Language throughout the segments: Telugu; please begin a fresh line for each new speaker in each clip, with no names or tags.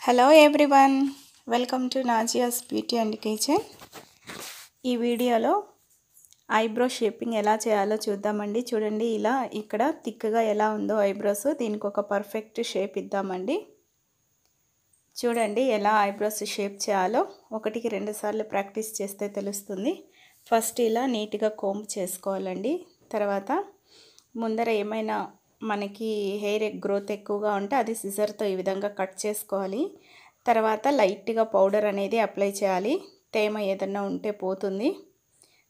Hello everyone welcome to Nazia's beauty and kitchen ఈ వీడియోలో ఐబ్రో షేపింగ్ ఎలా చేయాలో చూద్దామండి. చూడండి ఇలా ఇక్కడ థిక్గా ఎలా ఉందో ఐబ్రోస్. దీనికి ఒక పర్ఫెక్ట్ షేప్ ఇద్దామండి. చూడండి ఎలా ఐబ్రోస్ షేప్ చేయాలో. ఒకటికి రెండు సార్లు ప్రాక్టీస్ చేస్తే తెలుస్తుంది. ఫస్ట్ ఇలా నీట్గా కోంబ్ చేసుకోవాలండి. తర్వాత ముందర ఏమైనా మనకి హెయిర్ గ్రోత్ ఎక్కువగా ఉంటే అది సిజర్తో ఈ విధంగా కట్ చేసుకోవాలి. తర్వాత లైట్గా పౌడర్ అనేది అప్లై చేయాలి. తేమ ఏదన్నా ఉంటే పోతుంది.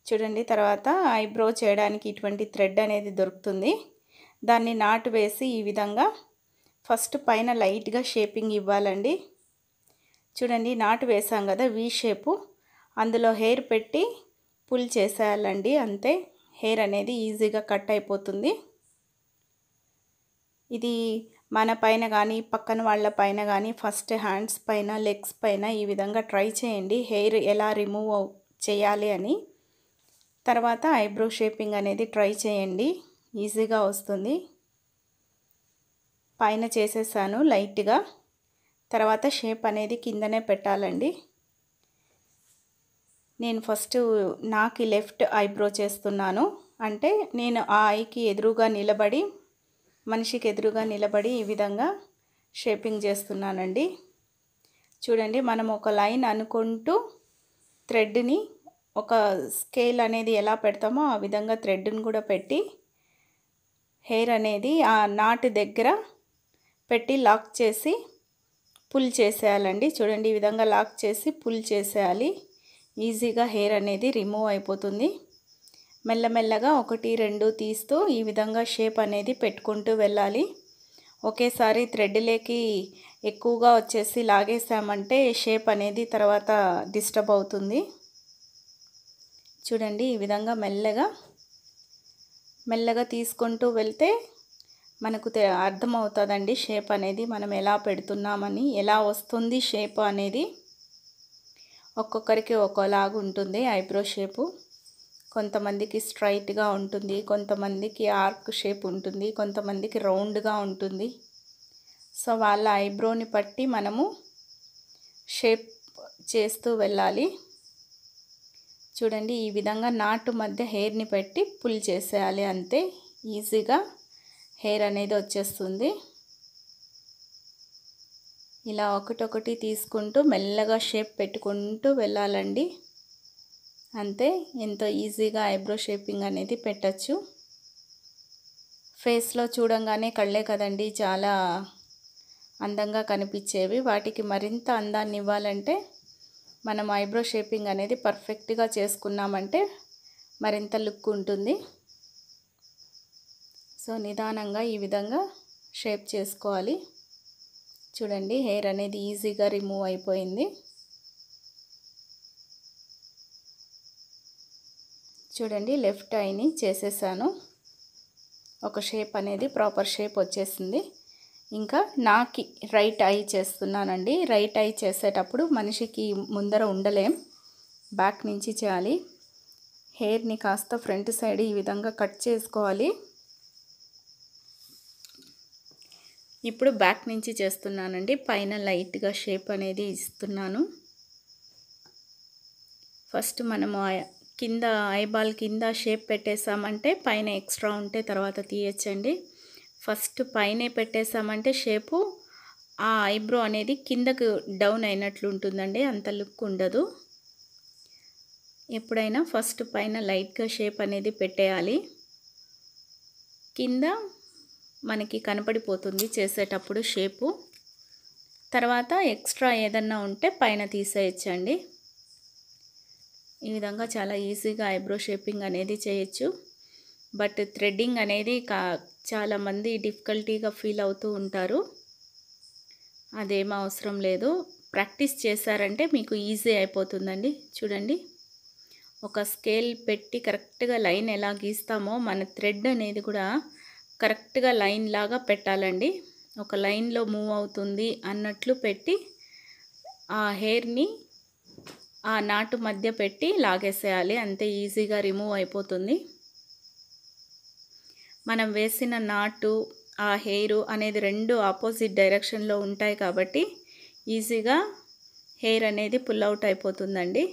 చూడండి తర్వాత ఐబ్రో చేయడానికి ఇటువంటి థ్రెడ్ అనేది దొరుకుతుంది. దాన్ని నాటు వేసి ఈ విధంగా ఫస్ట్ పైన లైట్గా షేపింగ్ ఇవ్వాలండి. చూడండి నాటు వేసాం కదా వీ షేపు. అందులో హెయిర్ పెట్టి పుల్ చేసేయాలండి అంతే. హెయిర్ అనేది ఈజీగా కట్ అయిపోతుంది. ఇది మన పైన కానీ పక్కన వాళ్ళ పైన కానీ ఫస్ట్ హ్యాండ్స్ పైన లెగ్స్ పైన ఈ విధంగా ట్రై చేయండి. హెయిర్ ఎలా రిమూవ్ చేయాలి అని. తర్వాత ఐబ్రో షేపింగ్ అనేది ట్రై చేయండి. ఈజీగా వస్తుంది. పైన చేసేసాను లైట్గా. తర్వాత షేప్ అనేది కిందనే పెట్టాలండి. నేను ఫస్ట్ నాకు లెఫ్ట్ ఐబ్రో చేస్తున్నాను. అంటే నేను ఆ ఐకి ఎదురుగా నిలబడి మనిషికి ఎదురుగా నిలబడి ఈ విధంగా షేపింగ్ చేస్తున్నానండి. చూడండి మనం ఒక లైన్ అనుకుంటూ థ్రెడ్ని ఒక స్కేల్ అనేది ఎలా పెడతామో ఆ విధంగా థ్రెడ్ని కూడా పెట్టి హెయిర్ అనేది ఆ నాటు దగ్గర పెట్టి లాక్ చేసి పుల్ చేసేయాలండి. చూడండి ఈ విధంగా లాక్ చేసి పుల్ చేసేయాలి. ఈజీగా హెయిర్ అనేది రిమూవ్ అయిపోతుంది. మెల్లమెల్లగా ఒకటి రెండు తీస్తూ ఈ విధంగా షేప్ అనేది పెట్టుకుంటూ వెళ్ళాలి. ఒకేసారి థ్రెడ్లేకి ఎక్కువగా వచ్చేసి లాగేసామంటే షేప్ అనేది తర్వాత డిస్టర్బ్ అవుతుంది. చూడండి ఈ విధంగా మెల్లగా మెల్లగా తీసుకుంటూ వెళ్తే మనకు అర్థమవుతుందండి షేప్ అనేది మనం ఎలా పెడుతున్నామని ఎలా వస్తుంది షేప్ అనేది. ఒక్కొక్కరికి ఒక్కోలాగా ఉంటుంది ఐబ్రో షేపు. కొంతమందికి స్ట్రైట్గా ఉంటుంది కొంతమందికి ఆర్క్ షేప్ ఉంటుంది కొంతమందికి రౌండ్గా ఉంటుంది. సో వాళ్ళ ఐబ్రోని బట్టి మనము షేప్ చేస్తూ వెళ్ళాలి. చూడండి ఈ విధంగా నాటు మధ్య హెయిర్ని పెట్టి పుల్ చేసేయాలి అంతే. ఈజీగా హెయిర్ అనేది వచ్చేస్తుంది. ఇలా ఒకటొకటి తీసుకుంటూ మెల్లగా షేప్ పెట్టుకుంటూ వెళ్ళాలండి. అంతే ఎంతో ఈజీగా ఐబ్రో షేపింగ్ అనేది పెట్టచ్చు. ఫేస్లో చూడంగానే కళ్ళే కదండి చాలా అందంగా కనిపించేవి. వాటికి మరింత అందాన్ని ఇవ్వాలంటే మనం ఐబ్రో షేపింగ్ అనేది పర్ఫెక్ట్గా చేసుకున్నామంటే మరింత లుక్ ఉంటుంది. సో నిదానంగా ఈ విధంగా షేప్ చేసుకోవాలి. చూడండి హెయిర్ అనేది ఈజీగా రిమూవ్ అయిపోయింది. చూడండి లెఫ్ట్ ఐని చేసేసాను. ఒక షేప్ అనేది ప్రాపర్ షేప్ వచ్చేసింది. ఇంకా నాకి రైట్ ఐ చేస్తున్నానండి. రైట్ ఐ చేసేటప్పుడు మనిషికి ముందర ఉండలేం. బ్యాక్ నుంచి చేయాలి. హెయిర్ని కాస్త ఫ్రంట్ సైడ్ ఈ విధంగా కట్ చేసుకోవాలి. ఇప్పుడు బ్యాక్ నుంచి చేస్తున్నానండి. పైన లైట్గా షేప్ అనేది ఇస్తున్నాను. ఫస్ట్ మనము కింద ఐబాల్ కింద షేప్ పెట్టేసామంటే పైన ఎక్స్ట్రా ఉంటే తర్వాత తీయచ్చండి. ఫస్ట్ పైనే పెట్టేసామంటే షేపు ఆ ఐబ్రో అనేది కిందకు డౌన్ అయినట్లు ఉంటుందండి అంత లుక్ ఉండదు. ఎప్పుడైనా ఫస్ట్ పైన లైట్గా షేప్ అనేది పెట్టేయాలి. కింద మనకి కనపడిపోతుంది చేసేటప్పుడు షేపు. తర్వాత ఎక్స్ట్రా ఏదన్నా ఉంటే పైన తీసేయచ్చండి. ఈ విధంగా చాలా ఈజీగా ఐబ్రో షేపింగ్ అనేది చేయొచ్చు. బట్ థ్రెడ్డింగ్ అనేది కా చాలామంది డిఫికల్టీగా ఫీల్ అవుతూ ఉంటారు. అదేం అవసరం లేదు. ప్రాక్టీస్ చేశారంటే మీకు ఈజీ అయిపోతుందండి. చూడండి. ఒక స్కేల్ పెట్టి కరెక్ట్గా లైన్ ఎలా గీస్తామో మన థ్రెడ్ అనేది కూడా కరెక్ట్గా లైన్ లాగా పెట్టాలండి. ఒక లైన్లో మూవ్ అవుతుంది అన్నట్లు పెట్టి ఆ హెయిర్ని ఆ నాటు మధ్య పెట్టి లాగేసేయాలి. అంతే ఈజీగా రిమూవ్ అయిపోతుంది. మనం వేసిన నాటు ఆ హెయిర్ అనేది రెండు ఆపోజిట్ డైరెక్షన్లో ఉంటాయి కాబట్టి ఈజీగా హెయిర్ అనేది పుల్ అవుట్ అయిపోతుందండి.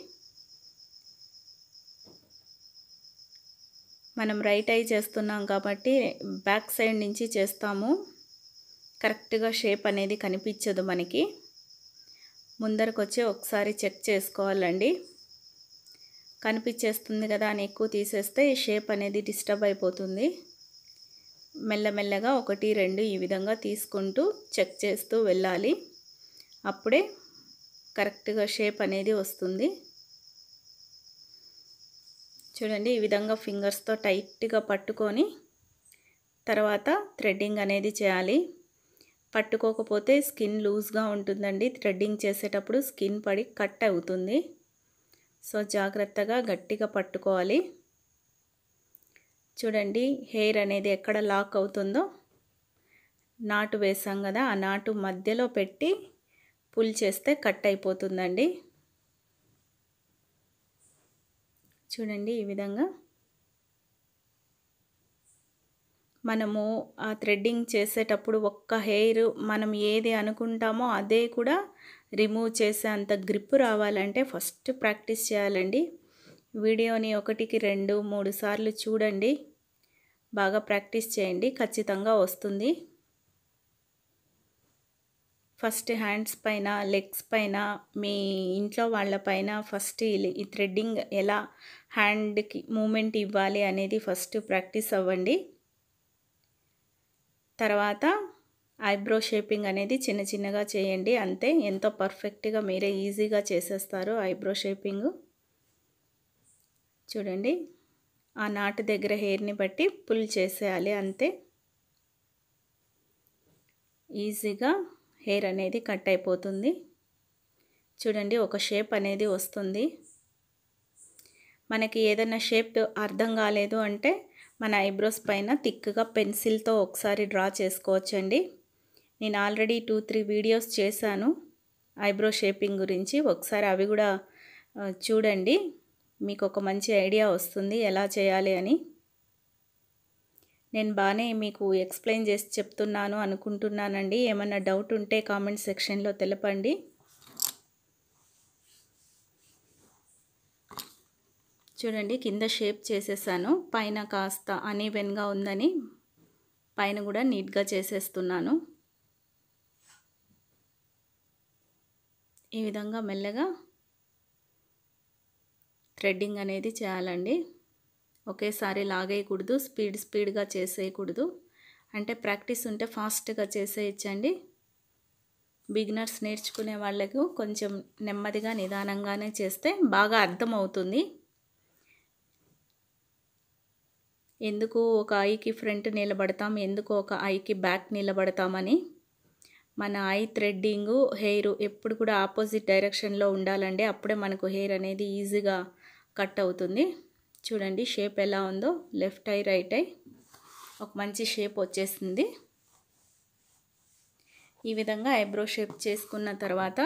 మనం రైట్ ఐ చేస్తున్నాం కాబట్టి బ్యాక్ సైడ్ నుంచి చేస్తాము. కరెక్ట్గా షేప్ అనేది కనిపించదు మనకి. ముందరకు వచ్చి ఒకసారి చెక్ చేసుకోవాలండి. కనిపించేస్తుంది కదా అని ఎక్కువ తీసేస్తే షేప్ అనేది డిస్టర్బ్ అయిపోతుంది. మెల్లమెల్లగా ఒకటి రెండు ఈ విధంగా తీసుకుంటూ చెక్ చేస్తూ వెళ్ళాలి. అప్పుడే కరెక్ట్గా షేప్ అనేది వస్తుంది. చూడండి ఈ విధంగా ఫింగర్స్తో టైట్గా పట్టుకొని తర్వాత థ్రెడ్డింగ్ అనేది చేయాలి. పట్టుకోకపోతే స్కిన్ లూజ్గా ఉంటుందండి. థ్రెడ్డింగ్ చేసేటప్పుడు స్కిన్ పడి కట్ అవుతుంది. సో జాగ్రత్తగా గట్టిగా పట్టుకోవాలి. చూడండి హెయిర్ అనేది ఎక్కడ లాక్ అవుతుందో నాటు వేసాం కదా ఆ నాటు మధ్యలో పెట్టి పుల్ చేస్తే కట్ అయిపోతుందండి. చూడండి ఈ విధంగా మనము ఆ థ్రెడ్డింగ్ చేసేటప్పుడు ఒక్క హెయిర్ మనం ఏది అనుకుంటామో అదే కూడా రిమూవ్ చేసే అంత గ్రిప్ రావాలంటే ఫస్ట్ ప్రాక్టీస్ చేయాలండి. వీడియోని ఒకటికి రెండు మూడు సార్లు చూడండి. బాగా ప్రాక్టీస్ చేయండి. ఖచ్చితంగా వస్తుంది. ఫస్ట్ హ్యాండ్స్ పైన లెగ్స్ పైన మీ ఇంట్లో వాళ్ళ పైన ఫస్ట్ ఈ థ్రెడ్డింగ్ ఎలా హ్యాండ్కి మూమెంట్ ఇవ్వాలి అనేది ఫస్ట్ ప్రాక్టీస్ అవ్వండి. తర్వాత ఐబ్రో షేపింగ్ అనేది చిన్న చిన్నగా చేయండి. అంతే ఎంతో పర్ఫెక్ట్గా మీరే ఈజీగా చేసేస్తారు ఐబ్రో షేపింగ్. చూడండి ఆ నాటు దగ్గర హెయిర్ని బట్టి పుల్ చేసేయాలి అంతే. ఈజీగా హెయిర్ అనేది కట్ అయిపోతుంది. చూడండి ఒక షేప్ అనేది వస్తుంది. మనకి ఏదైనా షేప్ అర్థం కాలేదు అంటే మన ఐబ్రోస్ పైన థిక్గా పెన్సిల్తో ఒకసారి డ్రా చేసుకోవచ్చండి. నేను ఆల్రెడీ టూ త్రీ వీడియోస్ చేశాను ఐబ్రో షేపింగ్ గురించి. ఒకసారి అవి కూడా చూడండి. మీకు ఒక మంచి ఐడియా వస్తుంది ఎలా చేయాలి అని. నేను బాగానే మీకు ఎక్స్ప్లెయిన్ చేసి చెప్తున్నాను అనుకుంటున్నానండి. ఏమన్నా డౌట్ ఉంటే కామెంట్ సెక్షన్లో తెలపండి. చూడండి కింద షేప్ చేసేసాను. పైన కాస్త అనీవెన్గా ఉందని పైన కూడా నీట్గా చేసేస్తున్నాను. ఈ విధంగా మెల్లగా థ్రెడ్డింగ్ అనేది చేయాలండి. ఒకేసారి లాగేయకూడదు స్పీడ్ స్పీడ్గా చేసేయకూడదు. అంటే ప్రాక్టీస్ ఉంటే ఫాస్ట్గా చేసేయచ్చండి. బిగినర్స్ నేర్చుకునే వాళ్ళకు కొంచెం నెమ్మదిగా నిదానంగానే చేస్తే బాగా అర్థమవుతుంది. ఎందుకు ఒక ఐకి ఫ్రంట్ నిలబడతాం? ఎందుకు ఒక ఐకి బ్యాక్ నిలబడతామని? మన ఐ థ్రెడ్డింగ్ హెయిర్ ఎప్పుడు కూడా ఆపోజిట్ డైరెక్షన్లో ఉండాలండి. అప్పుడే మనకు హెయిర్ అనేది ఈజీగా కట్ అవుతుంది. చూడండి షేప్ ఎలా ఉందో. Left eye right eye. ఒక మంచి షేప్ వచ్చేసింది. ఈ విధంగా ఐబ్రో షేప్ చేసుకున్న తర్వాత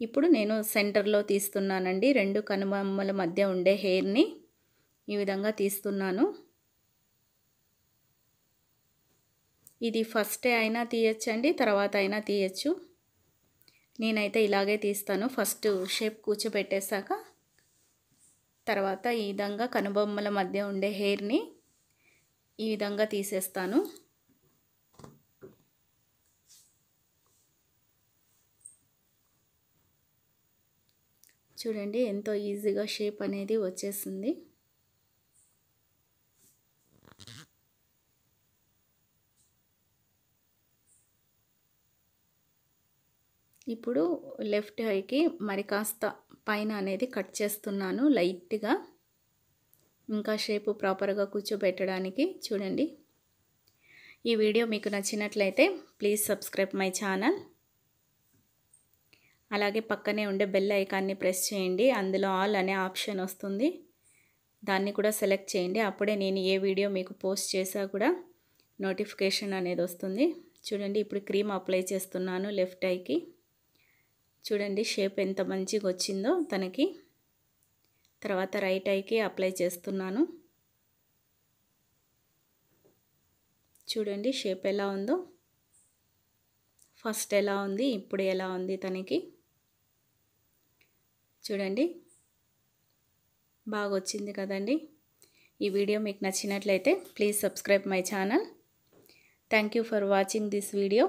ఇప్పుడు నేను సెంటర్లో తీస్తున్నానండి. రెండు కనుబొమ్మల మధ్య ఉండే హెయిర్ని ఈ విధంగా తీస్తున్నాను. ఇది ఫస్టే అయినా తీయచ్చండి తర్వాత అయినా తీయచ్చు. నేనైతే ఇలాగే తీస్తాను. ఫస్ట్ షేప్ కూర్చోబెట్టేశాక తర్వాత ఈ విధంగా కనుబొమ్మల మధ్య ఉండే హెయిర్ని ఈ విధంగా తీసేస్తాను. చూడండి ఎంతో ఈజీగా షేప్ అనేది వచ్చేసింది. ఇప్పుడు లెఫ్ట్ ఐకి మరి కాస్త పైన అనేది కట్ చేస్తున్నాను లైట్గా. ఇంకా షేపు ప్రాపర్గా కూర్చోబెట్టడానికి చూడండి. ఈ వీడియో మీకు నచ్చినట్లయితే ప్లీజ్ సబ్స్క్రైబ్ మై ఛానల్. అలాగే పక్కనే ఉండే బెల్ ఐకాన్ని ప్రెస్ చేయండి. అందులో ఆల్ అనే ఆప్షన్ వస్తుంది. దాన్ని కూడా సెలెక్ట్ చేయండి. అప్పుడే నేను ఏ వీడియో మీకు పోస్ట్ చేసా కూడా నోటిఫికేషన్ అనేది వస్తుంది. చూడండి ఇప్పుడు క్రీమ్ అప్లై చేస్తున్నాను లెఫ్ట్ ఐకి చూడండి షేప్ ఎంత మంచిగా వచ్చిందో తనకి. తర్వాత రైట్ ఐకి అప్లై చేస్తున్నాను. చూడండి షేప్ ఎలా ఉందో. ఫస్ట్ ఎలా ఉంది ఇప్పుడు ఎలా ఉంది తనకి. చూడండి బాగా వచ్చింది కదండి. ఈ వీడియో మీకు నచ్చినట్లయితే please subscribe my channel. Thank you for watching this video.